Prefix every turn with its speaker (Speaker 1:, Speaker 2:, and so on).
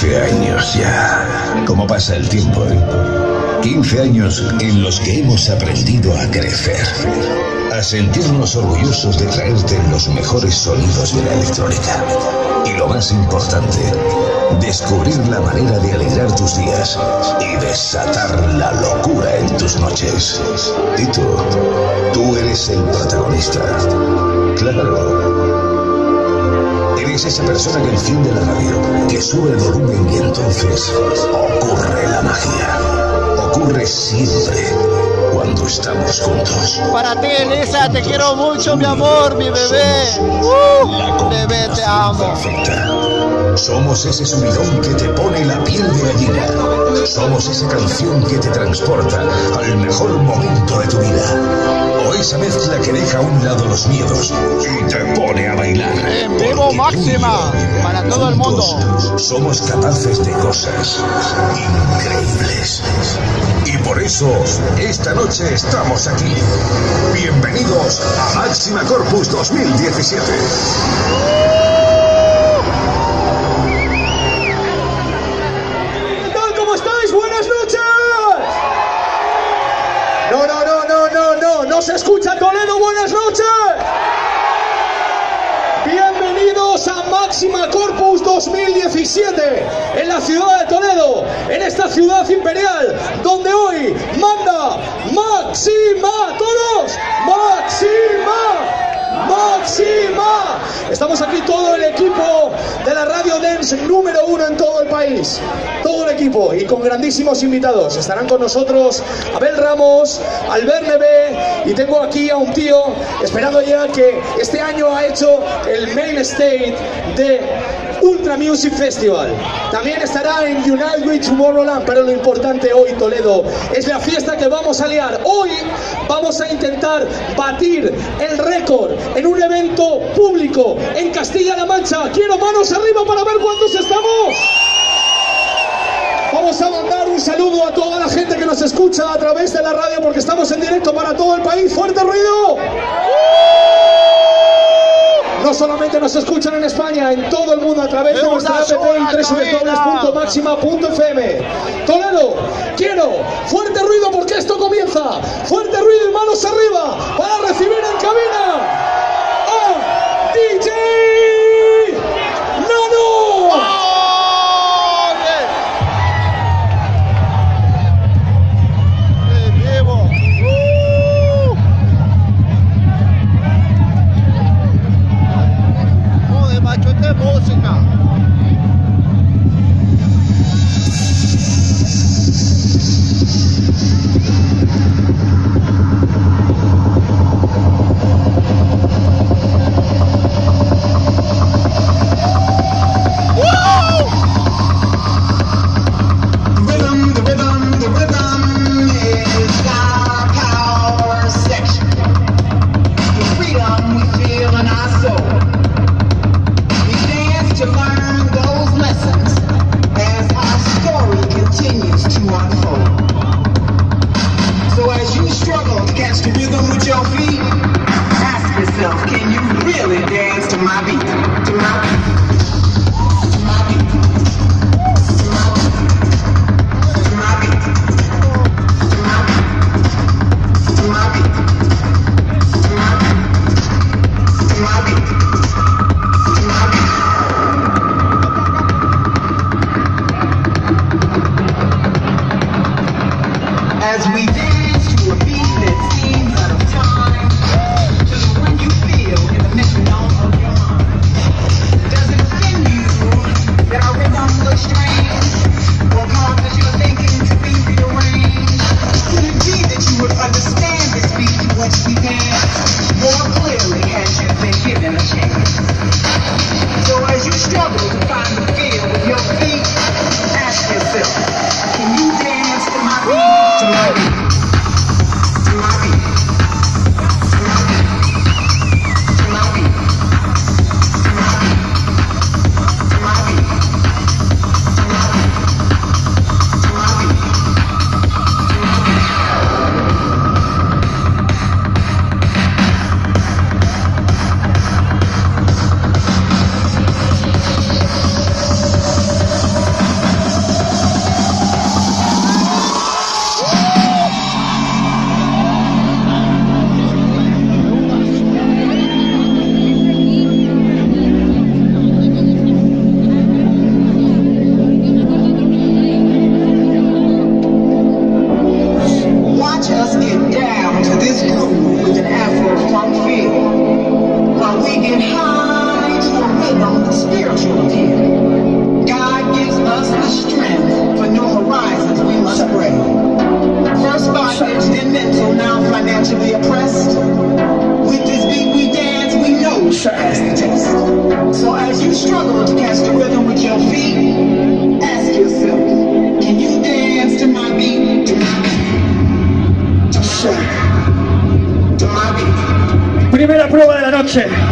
Speaker 1: 15 años ya. ¿Cómo pasa el tiempo? 15 años en los que hemos aprendido a crecer. A sentirnos orgullosos de traerte los mejores sonidos de la electrónica. Y lo más importante, descubrir la manera de alegrar tus días y desatar la locura en tus noches. Y tú, tú eres el protagonista. Claro. Eres esa persona que enciende la radio, que sube el volumen y entonces ocurre la magia. Ocurre siempre cuando estamos juntos.
Speaker 2: Para ti, Elisa, te quiero mucho, mi amor, mi bebé. Uh, bebé, te amo.
Speaker 1: Perfecta. Somos ese subidón que te pone la piel de gallina. Somos esa canción que te transporta al mejor momento de tu vida. O esa mezcla que deja a un lado los miedos y
Speaker 2: máxima para todo el mundo.
Speaker 1: Somos capaces de cosas increíbles. Y por eso, esta noche estamos aquí. Bienvenidos a Máxima Corpus 2017.
Speaker 3: Corpus 2017 en la ciudad de Toledo, en esta ciudad imperial, donde hoy manda Máxima, todos, Máxima. Máxima. Estamos aquí todo el equipo número uno en todo el país. Todo el equipo y con grandísimos invitados. Estarán con nosotros Abel Ramos, Albert Neve y tengo aquí a un tío esperando ya que este año ha hecho el main stage de Ultra Music Festival. También estará en United with Tomorrowland, pero lo importante hoy, Toledo, es la fiesta que vamos a liar. Hoy vamos a intentar batir el récord en un evento público en Castilla-La Mancha. Quiero manos arriba para ver cuántos estamos. Vamos a mandar un saludo a toda la gente que nos escucha a través de la radio porque estamos en directo para todo el país. ¡Fuerte ruido! No solamente nos escuchan en España, en todo el mundo a través de
Speaker 2: ¡De
Speaker 3: nuestra app www.maxima.fm. Toledo, quiero fuerte ruido porque esto comienza. Fuerte ruido y manos arriba para recibir en cabina
Speaker 4: understand more clearly.
Speaker 3: Richard.